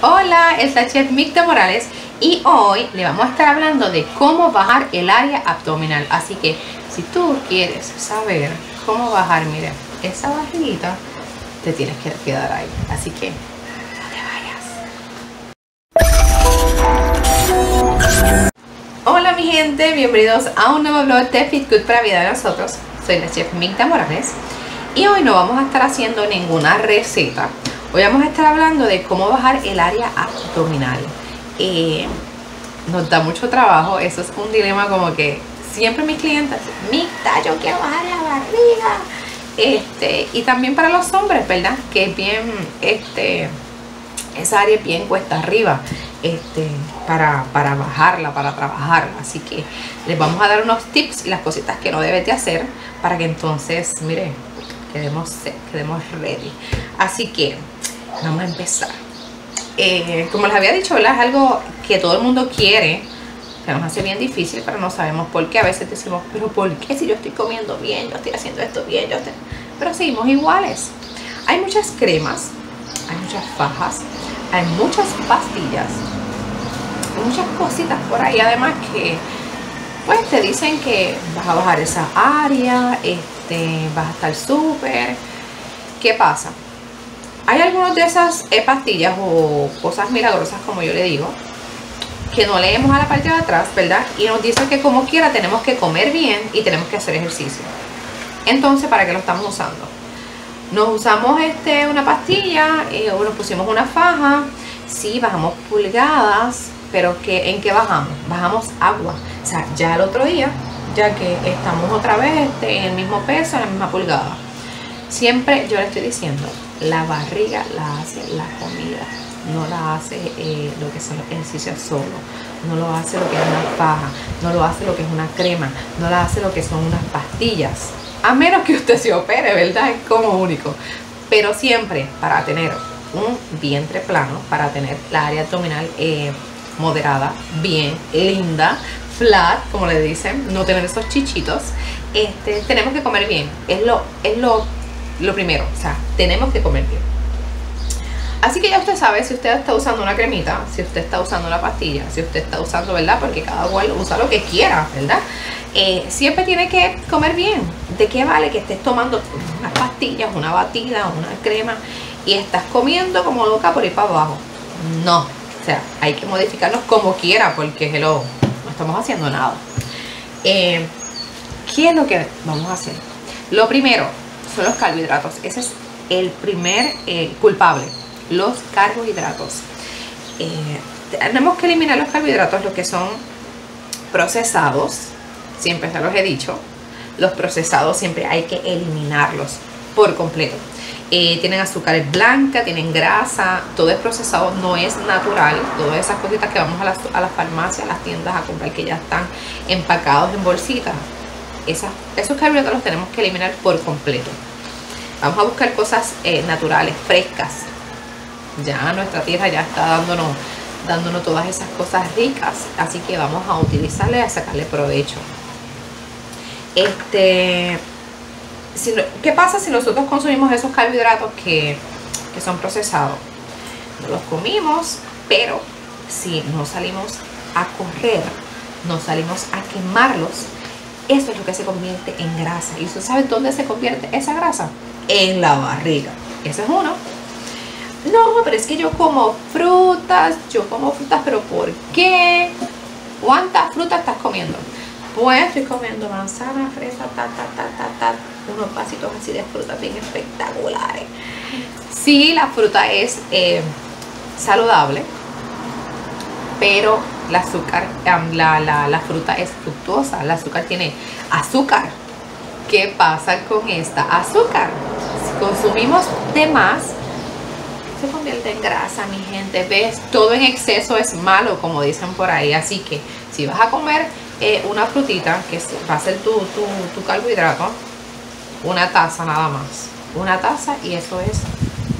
Hola, es la chef Micta Morales y hoy le vamos a estar hablando de cómo bajar el área abdominal. Así que si tú quieres saber cómo bajar, mira, esa barriguita, te tienes que quedar ahí. Así que no te vayas. Hola mi gente, bienvenidos a un nuevo blog de Fit Good para vida de nosotros. Soy la chef Micta Morales y hoy no vamos a estar haciendo ninguna receta Hoy vamos a estar hablando de cómo bajar el área abdominal. Eh, nos da mucho trabajo, eso es un dilema como que siempre mis clientes, Mita, yo quiero bajar la barriga. Este, y también para los hombres, ¿verdad? Que es bien, este, esa área es bien cuesta arriba. Este, para, para bajarla, para trabajarla. Así que les vamos a dar unos tips y las cositas que no debes de hacer para que entonces, mire, quedemos, quedemos ready. Así que Vamos a empezar. Eh, como les había dicho, es algo que todo el mundo quiere, que nos hace bien difícil, pero no sabemos por qué. A veces decimos, pero ¿por qué si yo estoy comiendo bien, yo estoy haciendo esto bien, yo estoy... Pero seguimos iguales. Hay muchas cremas, hay muchas fajas, hay muchas pastillas, hay muchas cositas por ahí, además que pues te dicen que vas a bajar esa área, este, vas a estar súper. ¿Qué pasa? Hay algunas de esas eh, pastillas o cosas milagrosas, como yo le digo, que no leemos a la parte de atrás, ¿verdad? Y nos dice que como quiera tenemos que comer bien y tenemos que hacer ejercicio. Entonces, ¿para qué lo estamos usando? Nos usamos este, una pastilla, eh, o nos pusimos una faja, sí, bajamos pulgadas, pero ¿en qué bajamos? Bajamos agua. O sea, ya el otro día, ya que estamos otra vez este, en el mismo peso, en la misma pulgada. Siempre yo le estoy diciendo, la barriga la hace la comida, no la hace eh, lo que son los ejercicios solo, no lo hace lo que es una faja, no lo hace lo que es una crema, no la hace lo que son unas pastillas. A menos que usted se opere, ¿verdad? Es como único. Pero siempre para tener un vientre plano, para tener la área abdominal eh, moderada, bien, linda, flat, como le dicen, no tener esos chichitos, este, tenemos que comer bien. Es lo, es lo lo primero, o sea, tenemos que comer bien. Así que ya usted sabe si usted está usando una cremita, si usted está usando una pastilla, si usted está usando, ¿verdad? Porque cada cual usa lo que quiera, ¿verdad? Eh, siempre tiene que comer bien. ¿De qué vale que estés tomando unas pastillas, una batida, una crema y estás comiendo como loca por ir para abajo? No. O sea, hay que modificarnos como quiera porque hello, no estamos haciendo nada. Eh, ¿Qué es lo que vamos a hacer? Lo primero, son los carbohidratos. Ese es el primer eh, culpable, los carbohidratos. Eh, tenemos que eliminar los carbohidratos, los que son procesados, siempre se los he dicho, los procesados siempre hay que eliminarlos por completo. Eh, tienen azúcares blancas, tienen grasa, todo es procesado, no es natural. Todas esas cositas que vamos a las, a las farmacias, a las tiendas a comprar que ya están empacados en bolsitas, esos carbohidratos los tenemos que eliminar por completo. Vamos a buscar cosas eh, naturales, frescas. Ya nuestra tierra ya está dándonos, dándonos todas esas cosas ricas, así que vamos a utilizarle a sacarle provecho. Este, ¿Qué pasa si nosotros consumimos esos carbohidratos que, que son procesados? No los comimos, pero si no salimos a correr, no salimos a quemarlos, eso es lo que se convierte en grasa. ¿Y usted sabe dónde se convierte esa grasa? En la barriga. Ese es uno. No, pero es que yo como frutas, yo como frutas, pero ¿por qué? ¿Cuántas frutas estás comiendo? Pues estoy comiendo manzana, fresa, ta, ta, ta, ta, ta, unos vasitos así de frutas bien espectaculares. Sí, la fruta es eh, saludable, pero la azúcar, la, la, la fruta es fructuosa, el azúcar tiene azúcar. ¿Qué pasa con esta azúcar? Consumimos de más, se convierte en grasa, mi gente. ¿Ves? Todo en exceso es malo, como dicen por ahí. Así que si vas a comer eh, una frutita, que va a ser tu, tu, tu carbohidrato, una taza nada más. Una taza y eso es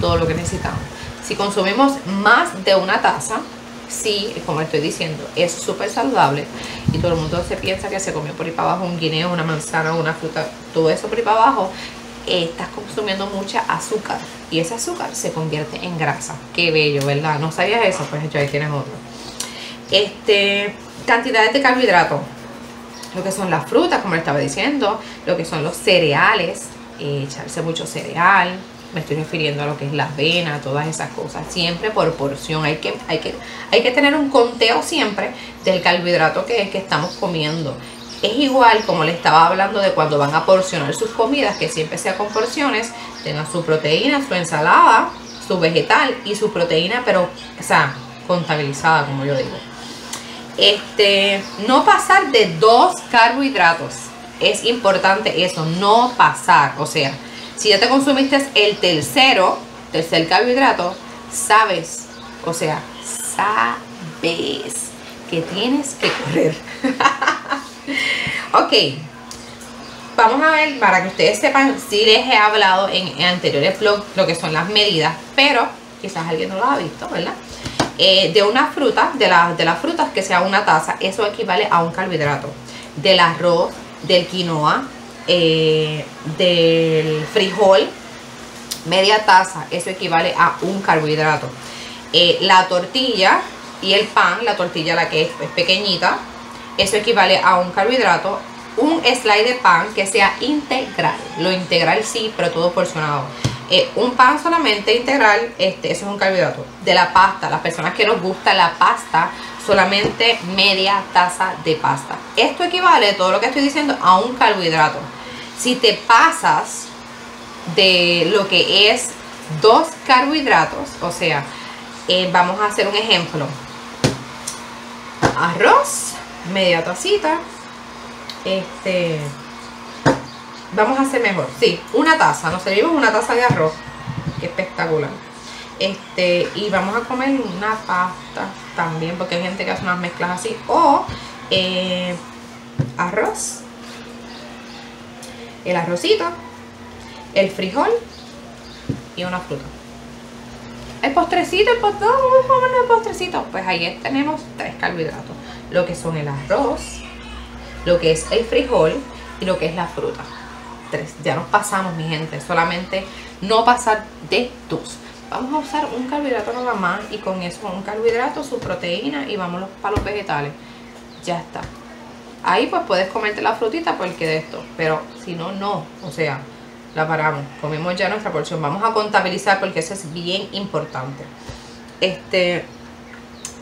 todo lo que necesitamos. Si consumimos más de una taza, sí, como estoy diciendo, es súper saludable y todo el mundo se piensa que se comió por ahí para abajo un guineo, una manzana, una fruta, todo eso por ahí para abajo estás consumiendo mucha azúcar y ese azúcar se convierte en grasa. Qué bello, ¿verdad? ¿No sabías eso? Pues ya ahí tienes otro. Este, cantidades de carbohidratos. Lo que son las frutas, como le estaba diciendo, lo que son los cereales, echarse mucho cereal, me estoy refiriendo a lo que es la avena, todas esas cosas, siempre por porción, hay que, hay que, hay que tener un conteo siempre del carbohidrato que que estamos comiendo. Es igual como le estaba hablando de cuando van a porcionar sus comidas, que siempre sea con porciones, tengan su proteína, su ensalada, su vegetal y su proteína, pero, o sea, contabilizada, como yo digo. Este, no pasar de dos carbohidratos. Es importante eso, no pasar. O sea, si ya te consumiste el tercero, tercer carbohidrato, sabes, o sea, sabes que tienes que correr. ok, vamos a ver para que ustedes sepan si les he hablado en, anteriores vlogs lo que son las medidas, pero quizás alguien no lo ha visto, ¿verdad? Eh, de una fruta, de, de las frutas que sea una taza, eso equivale a un carbohidrato. Del arroz, del quinoa, eh, del frijol, media taza, eso equivale a un carbohidrato. Eh, la tortilla y el pan, la tortilla la que es pequeñita, eso equivale a un carbohidrato, un slide de pan que sea integral. Lo integral sí, pero todo porcionado. Eh, un pan solamente integral, este, eso es un carbohidrato. De la pasta, las personas que nos gusta la pasta, solamente media taza de pasta. Esto equivale, todo lo que estoy diciendo, a un carbohidrato. Si te pasas de lo que es dos carbohidratos, o sea, eh, vamos a hacer un ejemplo. Arroz, media tacita. Este, vamos a hacer mejor. Sí, una taza. Nos servimos una taza de arroz. Qué espectacular. Este, y vamos a comer una pasta también, porque hay gente que hace unas mezclas así. O eh, arroz. El arrocito. El frijol. Y una fruta. El postrecito, el postrecito, el postrecito. Pues ahí tenemos tres carbohidratos lo que son el arroz, lo que es el frijol y lo que es la fruta. Tres. Ya nos pasamos, mi gente. Solamente no pasar de dos. Vamos a usar un carbohidrato nada más y con eso un carbohidrato, su proteína y vámonos para los vegetales. Ya está. Ahí pues puedes comerte la frutita porque de esto. Pero si no, no. O sea, la paramos. Comemos ya nuestra porción. Vamos a contabilizar porque eso es bien importante. Este,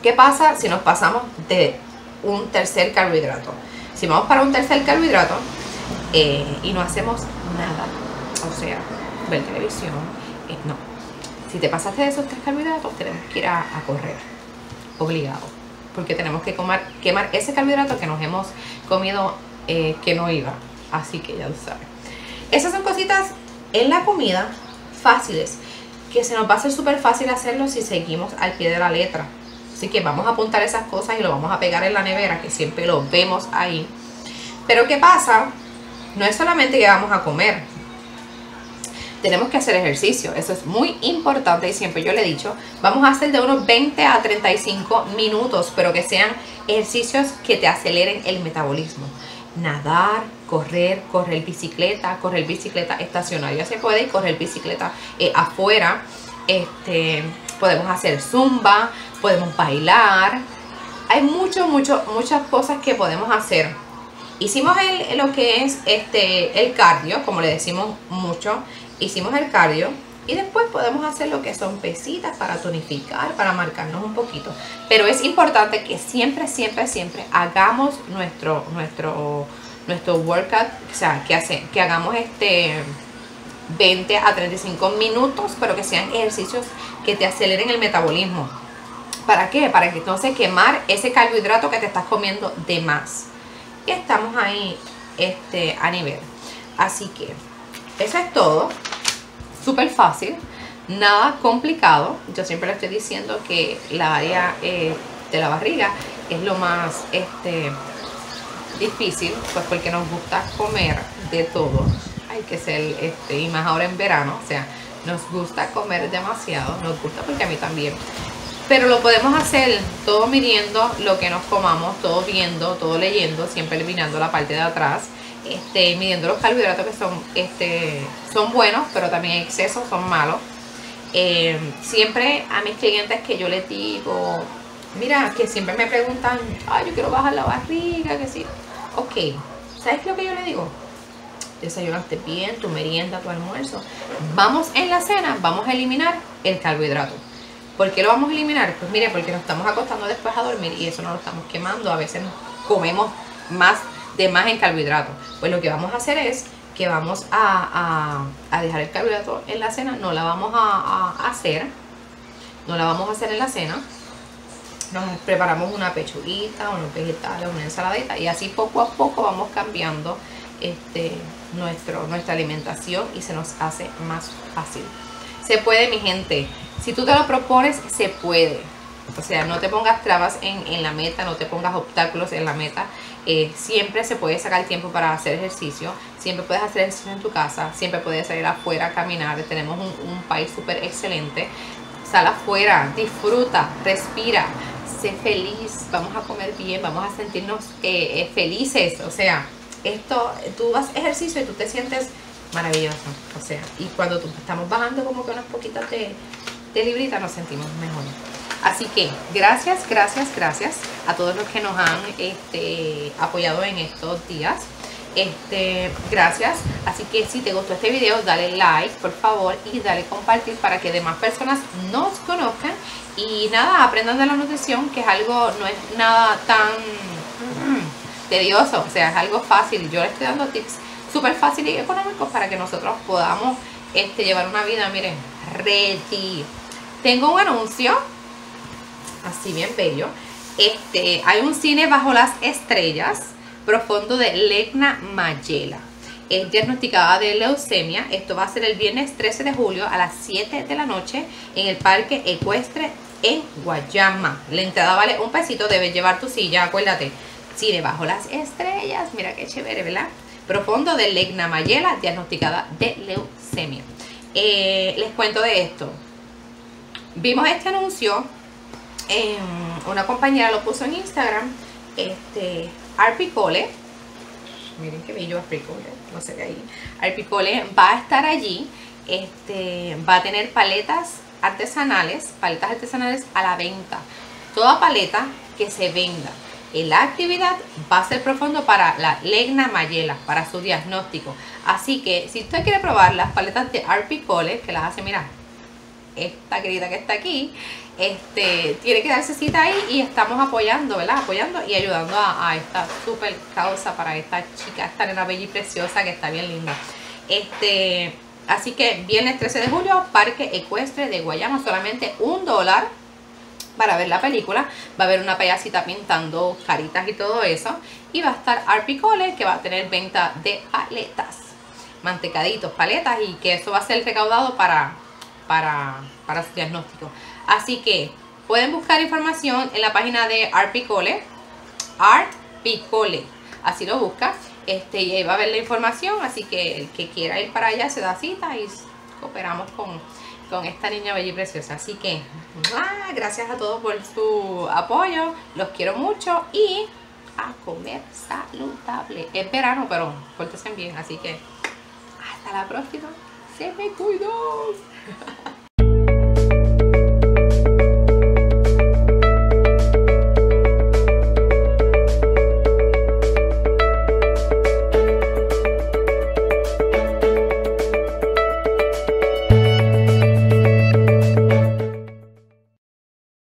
¿qué pasa si nos pasamos de un tercer carbohidrato. Si vamos para un tercer carbohidrato eh, y no hacemos nada, o sea, ver televisión, eh, no. Si te pasaste de esos tres carbohidratos, tenemos que ir a, correr, obligado. Porque tenemos que comer, quemar ese carbohidrato que nos hemos comido eh, que no iba. Así que ya lo sabes. Esas son cositas en la comida fáciles, que se nos va a hacer súper fácil hacerlo si seguimos al pie de la letra. Así que vamos a apuntar esas cosas y lo vamos a pegar en la nevera, que siempre lo vemos ahí. Pero ¿qué pasa? No es solamente que vamos a comer. Tenemos que hacer ejercicio. Eso es muy importante y siempre yo le he dicho, vamos a hacer de unos 20 a 35 minutos, pero que sean ejercicios que te aceleren el metabolismo. Nadar, correr, correr bicicleta, correr bicicleta estacionaria se puede correr bicicleta eh, afuera. Este, podemos hacer zumba, podemos bailar. Hay mucho, mucho, muchas cosas que podemos hacer. Hicimos lo que es este, el cardio, como le decimos mucho. Hicimos el cardio y después podemos hacer lo que son pesitas para tonificar, para marcarnos un poquito. Pero es importante que siempre, siempre, siempre hagamos nuestro, nuestro, nuestro workout, o sea, que, hace, que hagamos este 20 a 35 minutos, pero que sean ejercicios que te aceleren el metabolismo. ¿Para qué? Para que entonces quemar ese carbohidrato que te estás comiendo de más. Y estamos ahí este, a nivel. Así que eso es todo. Súper fácil. Nada complicado. Yo siempre le estoy diciendo que la área eh, de la barriga es lo más este, difícil. Pues porque nos gusta comer de todo. Hay que ser, este, y más ahora en verano. O sea, nos gusta comer demasiado. Nos gusta porque a mí también pero lo podemos hacer todo midiendo lo que nos comamos, todo viendo, todo leyendo, siempre eliminando la parte de atrás, este, midiendo los carbohidratos que son, este, son buenos, pero también en exceso son malos. Eh, siempre a mis clientes que yo les digo, mira, que siempre me preguntan, ay, yo quiero bajar la barriga, que sí. Ok, ¿sabes qué lo que yo le digo? Desayunaste bien, tu merienda, tu almuerzo. Vamos en la cena, vamos a eliminar el carbohidrato ¿Por qué lo vamos a eliminar? Pues mire, porque nos estamos acostando después a dormir y eso no lo estamos quemando. A veces comemos más de más en carbohidratos. Pues lo que vamos a hacer es que vamos a, dejar el carbohidrato en la cena. No la vamos a, hacer. No la vamos a hacer en la cena. Nos preparamos una pechuguita, unos vegetales, una ensaladita y así poco a poco vamos cambiando este, nuestra alimentación y se nos hace más fácil. Se puede, mi gente. Si tú te lo propones, se puede. O sea, no te pongas trabas en, la meta, no te pongas obstáculos en la meta. Eh, siempre se puede sacar tiempo para hacer ejercicio. Siempre puedes hacer ejercicio en tu casa. Siempre puedes salir afuera a caminar. Tenemos un, país súper excelente. Sal afuera, disfruta, respira, sé feliz. Vamos a comer bien, vamos a sentirnos eh, eh, felices. O sea, esto, tú vas ejercicio y tú te sientes maravilloso. O sea, y cuando estamos bajando como que unas poquitas de, de librita nos sentimos mejor. Así que gracias, gracias, gracias a todos los que nos han este, apoyado en estos días. Este, gracias. Así que si te gustó este video, dale like, por favor, y dale compartir para que demás personas nos conozcan. Y nada, aprendan de la nutrición, que es algo, no es nada tan mm, tedioso, o sea, es algo fácil. Yo les estoy dando tips súper fáciles y económicos para que nosotros podamos este, llevar una vida, miren, ready. Tengo un anuncio, así bien bello. Este, hay un cine bajo las estrellas, profundo de Legna Mayela. Es diagnosticada de leucemia. Esto va a ser el viernes 13 de julio a las 7 de la noche en el Parque Ecuestre en Guayama. La entrada vale un pesito, debes llevar tu silla, acuérdate. Cine bajo las estrellas, mira qué chévere, ¿verdad? profundo de Legna Mayela, diagnosticada de leucemia. Eh, les cuento de esto. Vimos este anuncio, una compañera lo puso en Instagram, este, Arpicole, miren qué bello Arpicole, no se ve ahí, Arpicole va a estar allí, este, va a tener paletas artesanales, paletas artesanales a la venta, toda paleta que se venda. La actividad va a ser profundo para la legna mayela, para su diagnóstico. Así que si usted quiere probar las paletas de RP Cole, que las hace, mira, esta querida que está aquí, este, tiene que darse cita ahí y estamos apoyando, ¿verdad? Apoyando y ayudando a, esta super causa para esta chica, esta nena bella y preciosa que está bien linda. Este, así que viernes 13 de julio, Parque Ecuestre de Guayama, solamente un dólar para ver la película. Va a haber una payasita pintando caritas y todo eso. Y va a estar Arpicole que va a tener venta de paletas. Mantecaditos, paletas y que eso va a ser recaudado para, para, para su diagnóstico. Así que pueden buscar información en la página de Arpicole. Arpicole. Así lo busca. Este, y ahí va a ver la información. Así que el que quiera ir para allá se da cita y cooperamos con con esta niña bella y preciosa. Así que, gracias a todos por su apoyo. Los quiero mucho y a comer saludable. Es verano, pero pórtense bien. Así que, hasta la próxima. Se me cuidó.